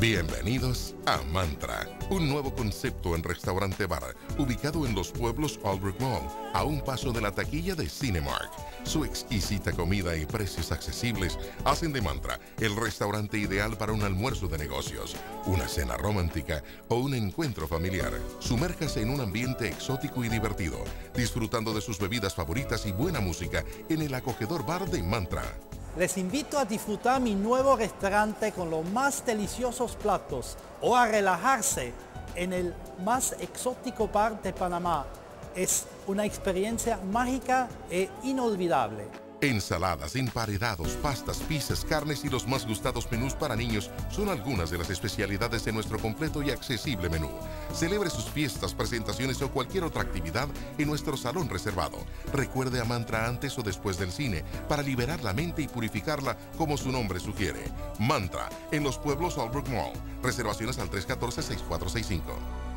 Bienvenidos a Mantra, un nuevo concepto en restaurante bar ubicado en los pueblos Albrook Mall, a un paso de la taquilla de Cinemark. Su exquisita comida y precios accesibles hacen de Mantra el restaurante ideal para un almuerzo de negocios, una cena romántica o un encuentro familiar. Sumérjase en un ambiente exótico y divertido, disfrutando de sus bebidas favoritas y buena música en el acogedor bar de Mantra. Les invito a disfrutar mi nuevo restaurante con los más deliciosos platos o a relajarse en el más exótico bar de Panamá. Es una experiencia mágica e inolvidable. Ensaladas, emparedados, pastas, pizzas, carnes y los más gustados menús para niños son algunas de las especialidades de nuestro completo y accesible menú. Celebre sus fiestas, presentaciones o cualquier otra actividad en nuestro salón reservado. Recuerde a Mantra antes o después del cine para liberar la mente y purificarla como su nombre sugiere. Mantra, en los pueblos Albrook Mall. Reservaciones al 314-6465.